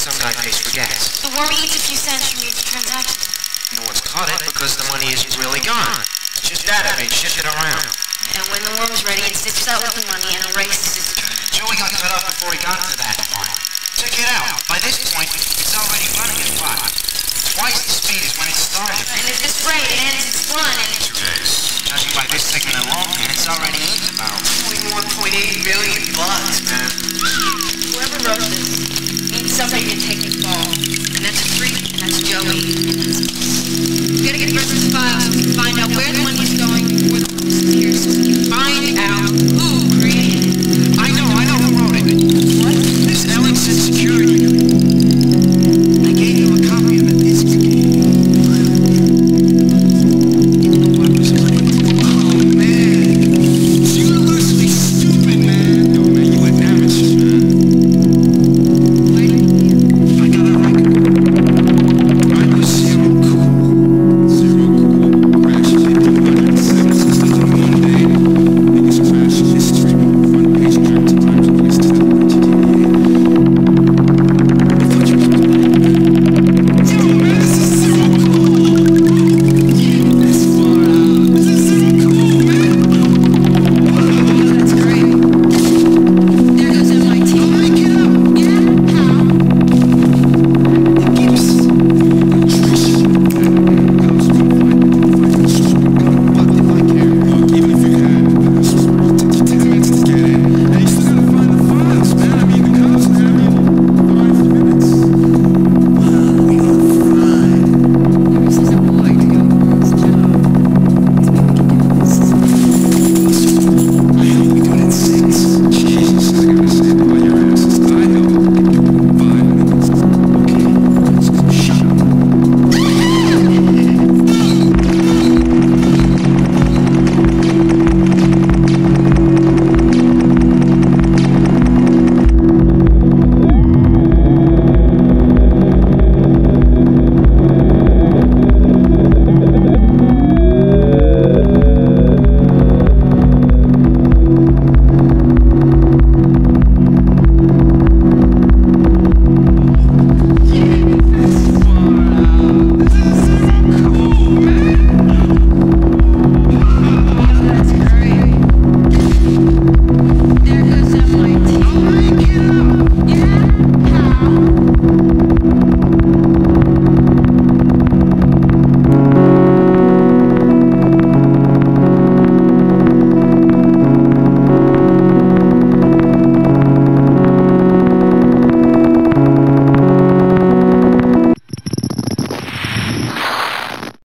some guy pays for gas. The worm eats a few cents from each transaction. No one's caught it because the money is really gone. It's just data being shifted around. And when the worm's ready, it zips out with the money and erases its track. Joey got cut off before he got to that part. Check it out. By this point, it's already running at. Twice the speed is when it started. And at this rate, it ends its run in Two days. Judging by this segment alone, it's already eaten about 21.8 million bucks, man. Whoever wrote this Joey.